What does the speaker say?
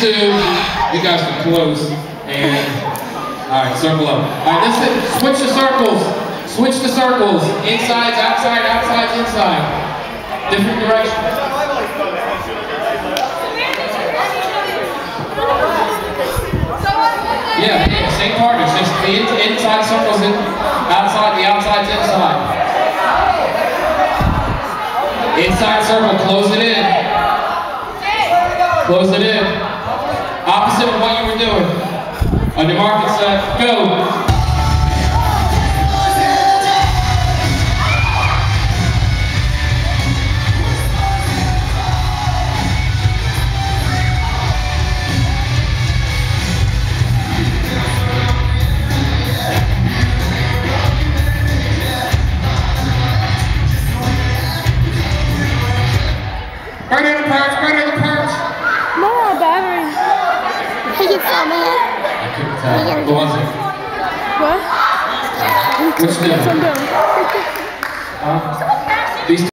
two, you guys can close. And, all right, circle up. All right, it. Switch the circles. Switch the circles. Insides, outside, outside, inside. Different direction. Yeah, same part. It's just the in- inside circles in, outside, the outside's inside. Inside circle, close it in. Close it in. Opposite of what you were doing. On your mark and set, go. Right in the perch, right in the perch. More battery. Are you filming it? I couldn't tell. What was it? What? Which Yes, I'm different? doing. Huh?